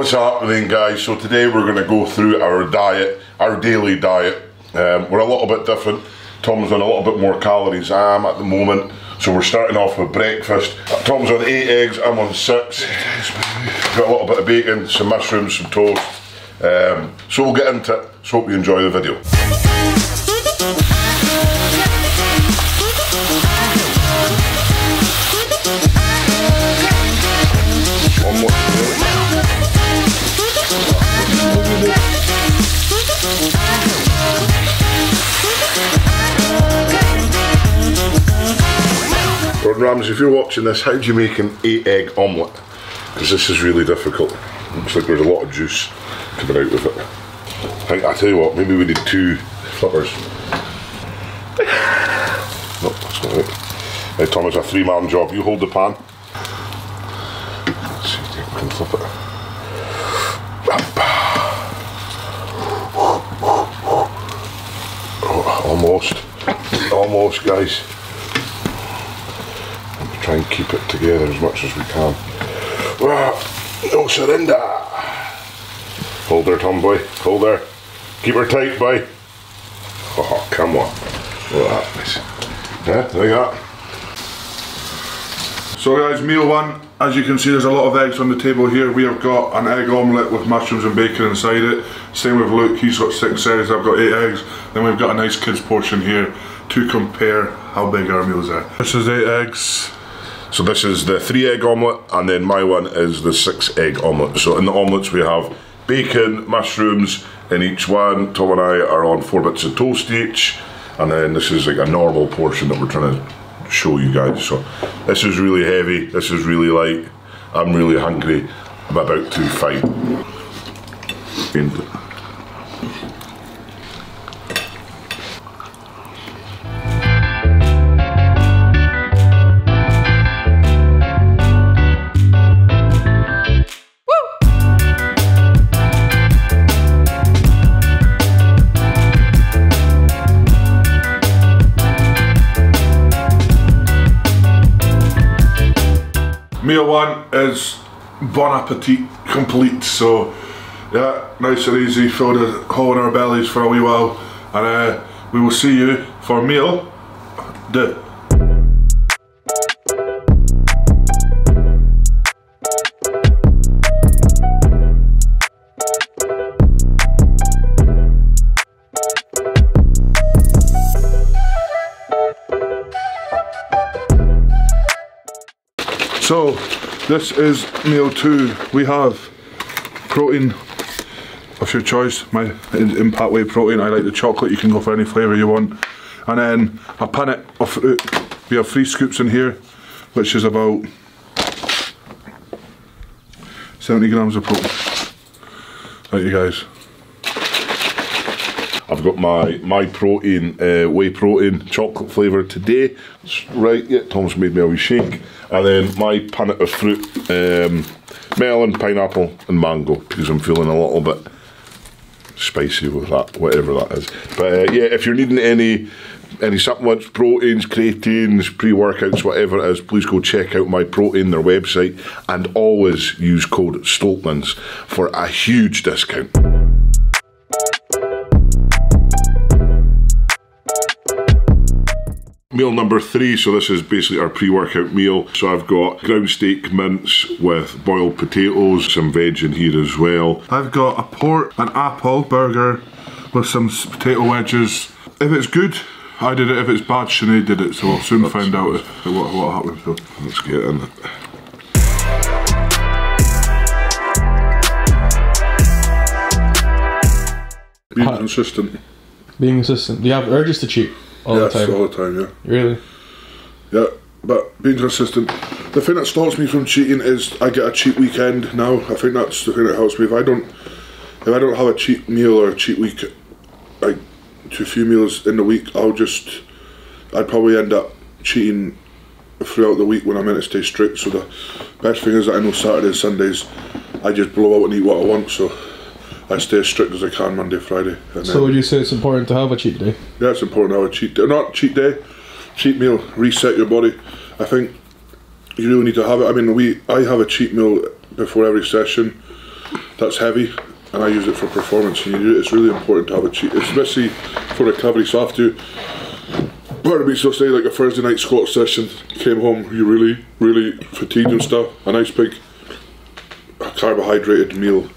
What's happening, guys? So today we're going to go through our diet, our daily diet. Um, we're a little bit different. Tom's on a little bit more calories I am at the moment. So we're starting off with breakfast. Tom's on eight eggs, I'm on six. Got a little bit of bacon, some mushrooms, some toast. Um, so we'll get into it. So hope you enjoy the video. Ramsay, if you're watching this, how do you make an eight egg omelette? Because this is really difficult. Looks like there's a lot of juice coming out of it. I I tell you what, maybe we need two flippers. No, that's not it. Hey, Tom, a three man job. You hold the pan. Let's see if we can flip it. Oh, almost. Almost, guys. Try and keep it together as much as we can. Ah, No surrender. Hold her, tomboy. Hold her. Keep her tight, boy. Oh, come on. Look at that. Yeah, there you go. So guys, meal one, as you can see there's a lot of eggs on the table here. We have got an egg omelette with mushrooms and bacon inside it. Same with Luke, he's got six eggs, I've got eight eggs. Then we've got a nice kids portion here to compare how big our meals are. This is eight eggs. So this is the three egg omelette, and then my one is the six egg omelette. So in the omelettes we have bacon, mushrooms in each one. Tom and I are on four bits of toast each, and then this is like a normal portion that we're trying to show you guys. So this is really heavy. This is really light. I'm really hungry. I'm about to fight. Meal one is bon appetit complete. So yeah, nice and easy, fill the hole in our bellies for a wee while. And uh, we will see you for meal two. So, this is meal two. We have protein of your choice. My impact whey protein. I like the chocolate. You can go for any flavour you want. And then a punnet of fruit. We have three scoops in here, which is about 70 grams of protein. Right, you guys. I've got my Myprotein, uh, whey protein, chocolate flavour today. Right, yeah, Tom's made me a wee shake. And then my punnet of fruit, um, melon, pineapple, and mango, because I'm feeling a little bit spicy with that, whatever that is. But uh, yeah, if you're needing any any supplements, proteins, creatines, pre-workouts, whatever it is, please go check out Myprotein, their website, and always use code Stoltmans for a huge discount. Meal number three, so this is basically our pre workout meal. So I've got ground steak mince with boiled potatoes, some veg in here as well. I've got a pork, an apple burger with some potato wedges. If it's good, I did it. If it's bad, Sinead did it. So we'll soon find out what, what happened. So. Let's get in it. Being consistent. Being consistent. Do you have urges to cheat all yes, the time? all the time, yeah. Really? Yeah, but being consistent. The thing that stops me from cheating is I get a cheat weekend now. I think that's the thing that helps me. If I don't, if I don't have a cheat meal or a cheat week, like two few meals in the week, I'll just, I'd probably end up cheating throughout the week when I'm meant to stay strict. So the best thing is that I know Saturdays, Sundays, I just blow out and eat what I want. So I stay as strict as I can Monday, Friday. And So then- would you say it's important to have a cheat day? yeah, it's important to have a cheat day. Not cheat day, cheat meal. Reset your body. I think you really need to have it. I mean, we I have a cheat meal before every session that's heavy, and I use it for performance. And you, it's really important to have a cheat, especially for recovery. So after part of me still say like a Thursday night squat session, came home, you really, really fatigued and stuff. A nice big carbohydrated meal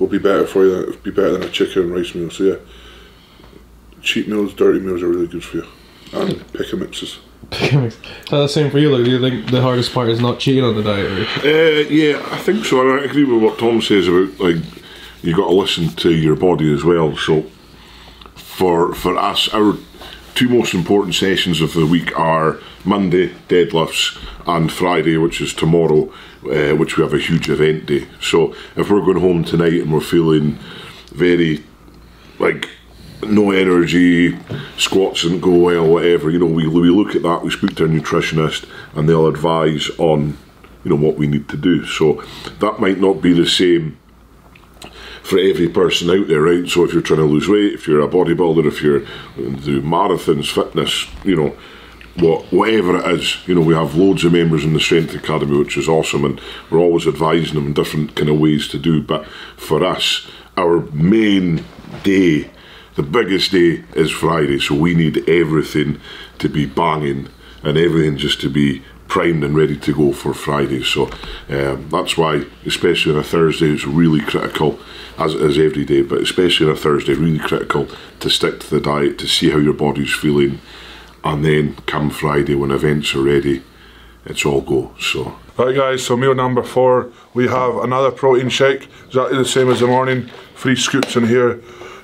will be better for you. Than, be better than a chicken and rice meal. So yeah, cheat meals, dirty meals are really good for you, and pick a mixes. That the same for you? Like, do you think the hardest part is not cheating on the diet? Or? Uh, yeah, I think so. And I agree with what Tom says about like you got to listen to your body as well. So for for us, our two most important sessions of the week are Monday deadlifts and Friday, which is tomorrow, uh, which we have a huge event day. So if we're going home tonight and we're feeling very like no energy, squats didn't go well, whatever, you know, we, we look at that, we speak to our nutritionist, and they'll advise on, you know, what we need to do. So that might not be the same for every person out there, right? So if you're trying to lose weight, if you're a bodybuilder, if you're do marathons, fitness, you know, what whatever it is, you know, we have loads of members in the Strength Academy, which is awesome, and we're always advising them in different kind of ways to do. But for us, our main day, the biggest day is Friday, so we need everything to be banging and everything just to be primed and ready to go for Friday. So um, that's why, especially on a Thursday, it's really critical, as it is every day, but especially on a Thursday, really critical to stick to the diet to see how your body's feeling, and then come Friday when events are ready, it's all go. So. Right, guys. So meal number four, we have another protein shake, exactly the same as the morning. Three scoops in here,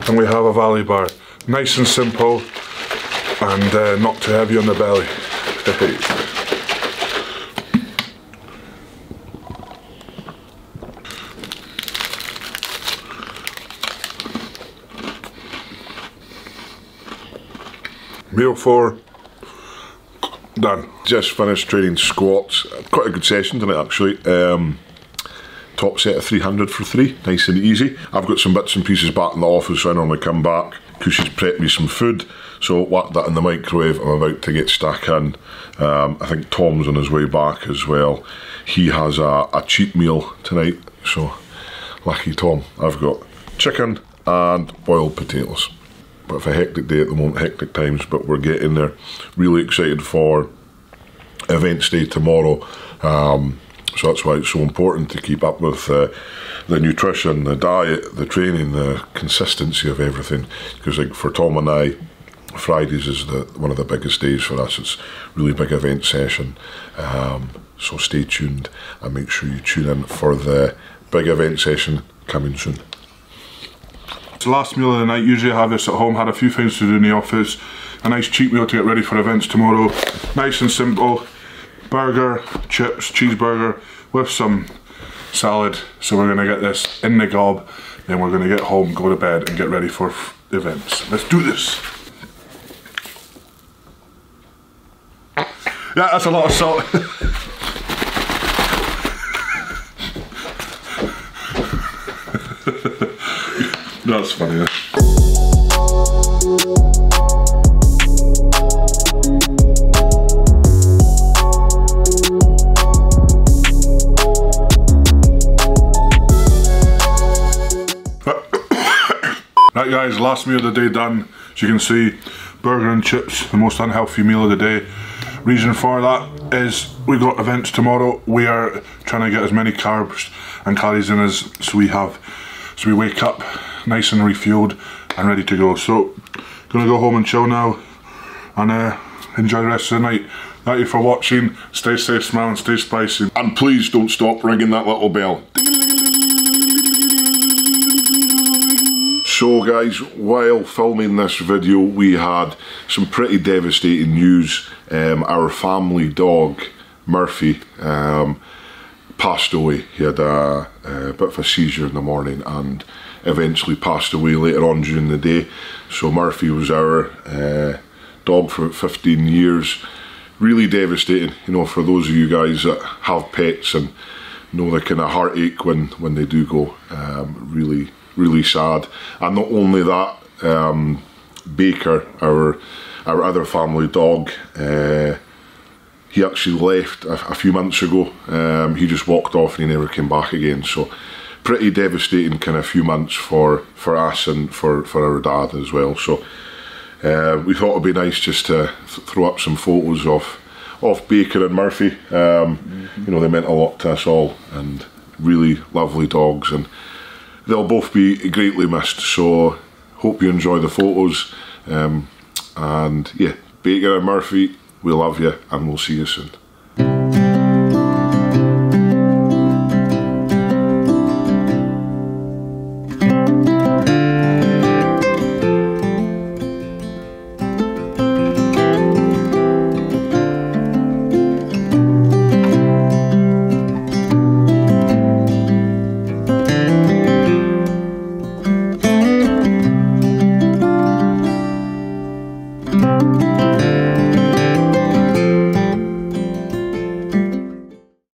and we have a Valley bar. Nice and simple, and uh, not too heavy on the belly. Meal four, done. Just finished training squats. Quite a good session tonight, actually. Um, top set of 300 for three, nice and easy. I've got some bits and pieces back in the office, so I normally come back. Cushy's prepped me some food, so whack that in the microwave. I'm about to get stuck in. Um, I think Tom's on his way back as well. He has a, a meal tonight, so lucky Tom. I've got chicken and boiled potatoes. But for a hectic day at the moment, hectic times, but we're getting there. Really excited for events day tomorrow. Um, so that's why it's so important to keep up with uh, the nutrition, the diet, the training, the consistency of everything. Because like for Tom and I, Fridays is the one of the biggest days for us. It's really big event session. Um, so stay tuned and make sure you tune in for the big event session coming soon. Last meal of the night. Usually I have this at home. Had a few things to do in the office. A nice cheap meal to get ready for events tomorrow. Nice and simple. Burger, chips, cheeseburger with some salad. So we're gonna get this in the gob. Then we're gonna get home, go to bed, and get ready for events. Let's do this. Yeah, that's a lot of salt. that's funny. Right guys, last meal of the day done. As you can see, burger and chips, the most unhealthy meal of the day. Reason for that is we got events tomorrow. We are trying to get as many carbs and calories in as so we have. So we wake up nice and refueled and ready to go. So gonna go home and chill now and uh, enjoy the rest of the night. Thank you for watching. Stay safe, smile and stay spicy. And please don't stop ringing that little bell. So guys, while filming this video, we had some pretty devastating news. Um, our family dog, Murphy, um, passed away. He had a, a bit of a seizure in the morning and eventually passed away later on during the day. So Murphy was our uh, dog for 15 years. Really devastating, you know, for those of you guys that have pets and know the kind of heartache when, when they do go. Um, really, really sad. And not only that, um, Baker, our our other family dog, uh, he actually left a, a few months ago. Um, he just walked off and he never came back again. So pretty devastating kind of few months for for us and for for our dad as well. So uh, we thought it'd be nice just to th- throw up some photos of of Baker and Murphy. Um, You know, they meant a lot to us all, and really lovely dogs, and they'll both be greatly missed. So hope you enjoy the photos. Um, and yeah, Baker and Murphy, we love you, and we'll see you soon.